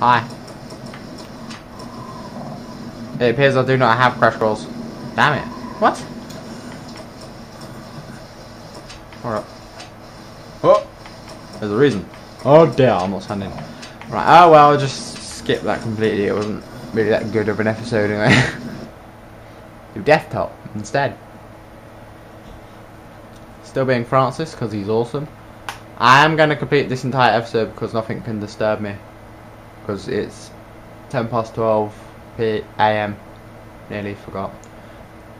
Hi. It appears I do not have Crash Course. Damn it. What? Alright. Oh! There's a reason. Oh dear, I'm not standing. Right, oh well, I'll just skip that completely. It wasn't really that good of an episode anyway. Do Death Toll instead. Still being Francis because he's awesome. I am going to complete this entire episode because nothing can disturb me. Because it's 10 past 12 p a.m. Nearly forgot.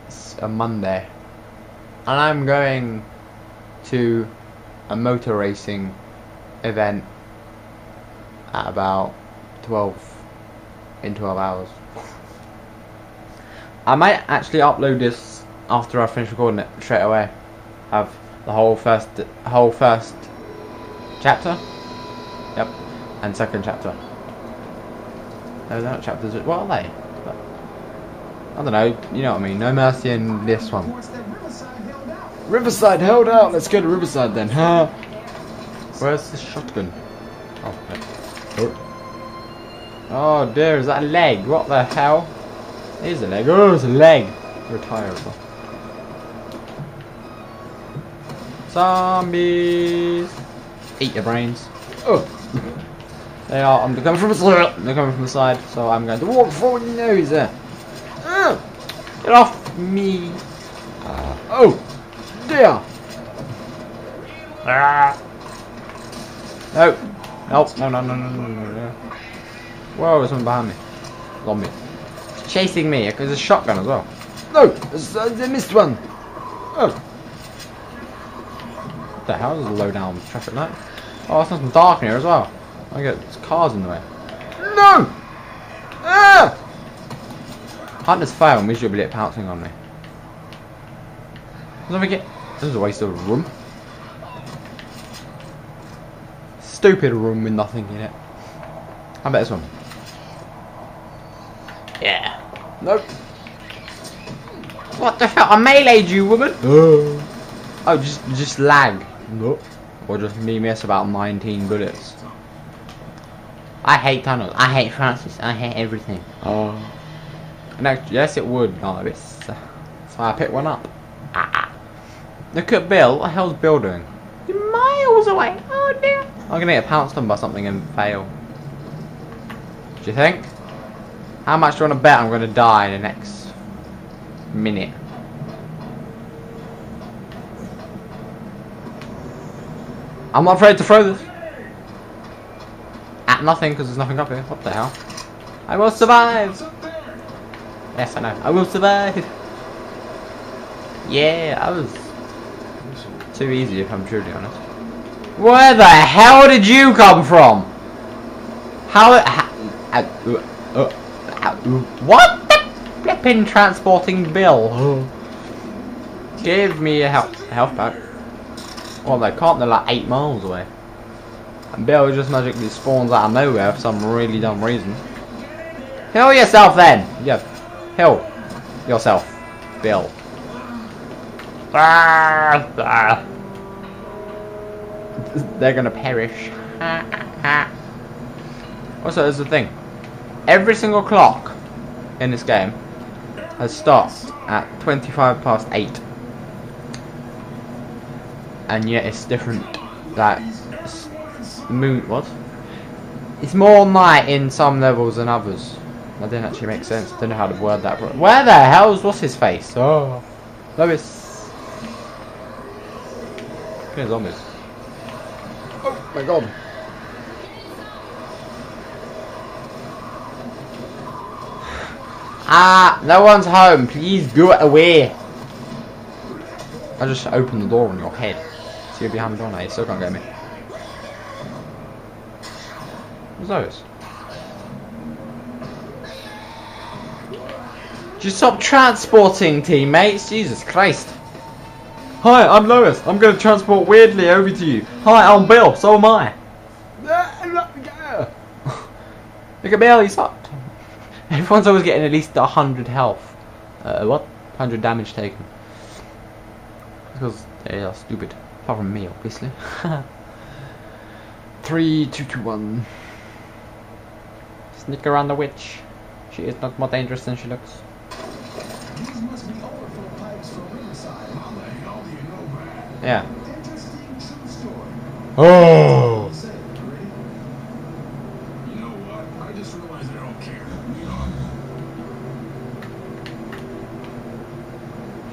It's a Monday. And I'm going to a motor racing event at about 12 in 12 hours. I might actually upload this after I finish recording it straight away. Have the whole first whole first chapter. Yep. And second chapter. No, they're not chapters. What are they? I don't know. You know what I mean. No mercy in this one. Riverside held out. Let's go to Riverside then. Huh? Where's the shotgun? Oh, no. oh, oh dear, is that a leg? What the hell? It is a leg. Oh, it's a leg. Retire. Zombies. Eat your brains. Oh. They are. I'm coming from the side. They're coming from the side, so I'm going to walk forward your nose there. Uh, get off me. Uh, oh, dear. Ah. No. Nope. No, no, no, no, no, no, no. Whoa, there's someone behind me. Zombie. It's chasing me. Because there's a shotgun as well. No, uh, I missed one. Oh. What the hell? There's a low down traffic light. Oh, it's nice dark in here as well. I get cars in the way. No! Ah! Hunters fail miserably at pouncing on me. Let me get. This is a waste of room. Stupid room with nothing in it. How about this one? Yeah. Nope. What the hell? I meleeed you, woman. Oh, oh just just lag. Nope. Or just me miss about 19 bullets. I hate tunnels. I hate Francis. I hate everything. Oh. No, yes, it would. No, it's. Uh, that's why I picked one up. Ah, ah. Look at Bill. What the hell's Bill doing? You're miles away. Oh dear. I'm gonna get pounced on by something and fail. Do you think? How much do you want to bet I'm gonna die in the next minute? I'm not afraid to throw this. Nothing, because there's nothing up here. What the hell? I will survive! Yes, I know. I will survive! Yeah, I was too easy if I'm truly honest. Where the hell did you come from? How... how uh, uh, uh, what the flipping transporting bill? Give me a health, health pack. Well, they can't. They're like eight miles away. And Bill just magically spawns out of nowhere for some really dumb reason. Heal yourself then! Yeah. Heal yourself, Bill. Ah, ah. They're gonna perish. also, there's the thing. Every single clock in this game has stopped at 25 past 8 and yet it's different. Like moon, what? It's more night in some levels than others. That didn't actually make sense. I don't know how to word that. Where the hell's what's his face? Oh, Lois. Look zombies. Oh my god. Ah, no one's home. Please go away. I just opened the door on your head. See you behind the door now. You still can't get me. Those? Just stop transporting, teammates. Jesus Christ. Hi, I'm Lois. I'm going to transport weirdly over to you. Hi, I'm Bill. So am I. Look at Bill. He's hot. Everyone's always getting at least 100 health. Uh, what? 100 damage taken. Because they are stupid. Apart from me, obviously. Three, two, two, one. Sneak around the witch. She is not more dangerous than she looks. Yeah. Oh!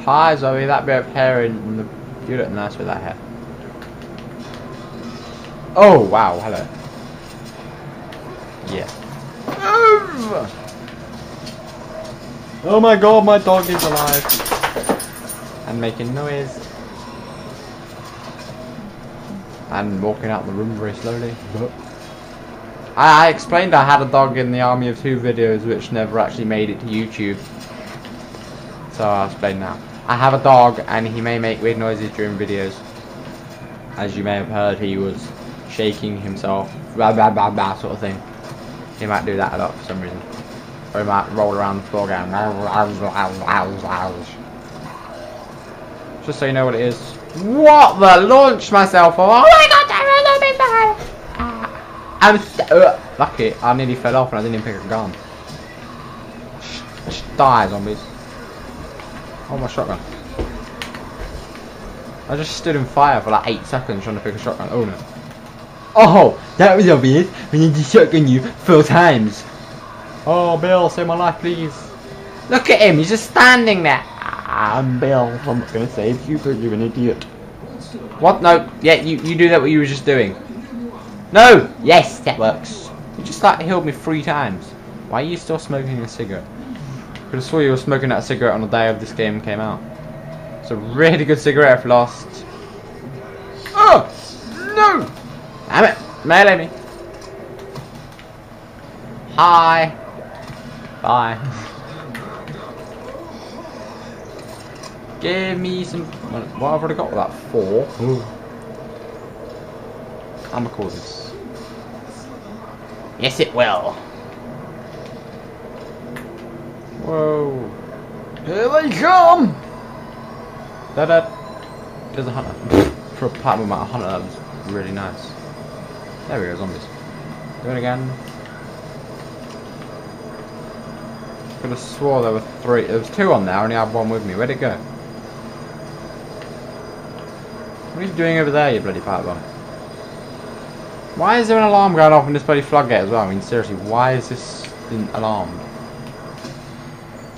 Hi Zoey, that bit of hair in the... You look nice with that hair. Oh, wow, hello. Yeah. Oh my god, my dog is alive. And making noise. And walking out the room very slowly. I, I explained I had a dog in the Army of Two videos which never actually made it to YouTube. So I'll explain now. I have a dog and he may make weird noises during videos. As you may have heard, he was shaking himself, blah blah blah blah sort of thing. He might do that a lot for some reason. Or he might roll around the floor going Just so you know what it is. What the? Launched myself! Oh my god, I I'm st- uh, lucky. I nearly fell off and I didn't even pick a gun. Die, zombies. Oh, my shotgun. I just stood in fire for like 8 seconds trying to pick a shotgun. Oh no. Oh, that was obvious. We need to shotgun you four times. Oh, Bill, save my life, please. Look at him, he's just standing there. I'm Bill. I'm not gonna save you because you're an idiot. What? No. Yeah, you, you do that what you were just doing. No! Yes, that works. You just like healed me three times. Why are you still smoking a cigarette? Could have swore you were smoking that cigarette on the day of this game came out. It's a really good cigarette if lost. Oh! Melee me. Hi. Bye. Give me some. What have I already got with that? Four. I'm gonna call this. Yes, it will. Whoa. Here they come! Da da. There's a hunter. For a part with my hunter, that was really nice. There we go, zombies. Do it again. Could have swore there were three. There was two on there. I only had one with me. Where'd it go? What are you doing over there, you bloody pipe bomb? Why is there an alarm going off in this bloody floodgate as well? I mean, seriously, why is this in alarmed?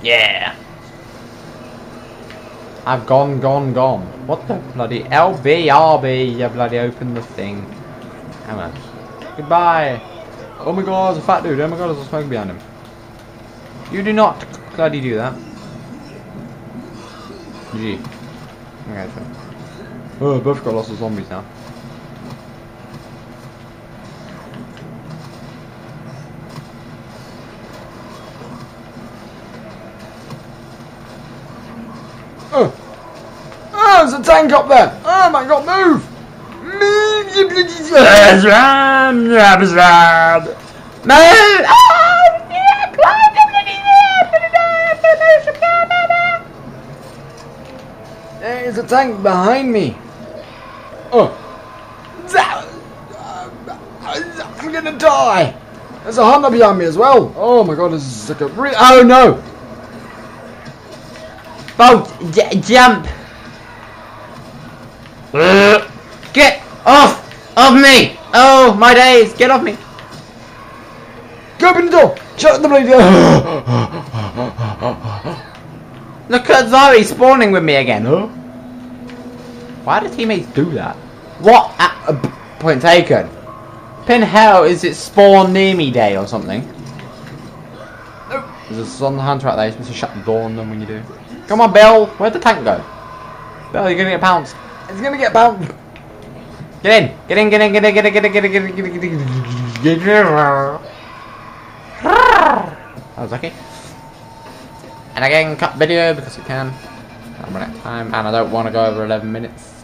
Yeah. I've gone, gone, gone. What the bloody LBRB? You bloody open the thing. Hang on. Goodbye. Oh my god, there's a fat dude. Oh my god, there's a smoke behind him. You do not bloody do that. G. Okay, so. Oh, both got lots of zombies now. Oh! Oh, there's a tank up there! Oh my god, move! Move, you bloody Move! There's a tank behind me. Oh. I'm gonna die. There's a hunter behind me as well. Oh my god, this is like a re- Oh no! Bolt, jump! Uh. Get off of me! Oh my days, get off me! Go open the door! Shut the bloody door! Look at Zoey spawning with me again. Huh? Why do teammates do that? What? Uh, point taken. Pin hell is it spawn near me day or something? Nope. There's a sun hunter out there. You're supposed to shut the door on them when you do. Come on, Bill. Where'd the tank go? Bill, you're gonna get pounced. It's gonna get pounced. Get in. Get in. Get in. Get in. Get in. Get in. Get in. Get in. Get in. Get in. Get in. get in. That was lucky. And again, cut video because it can. I'm running out of time, and I don't want to go over 11 minutes.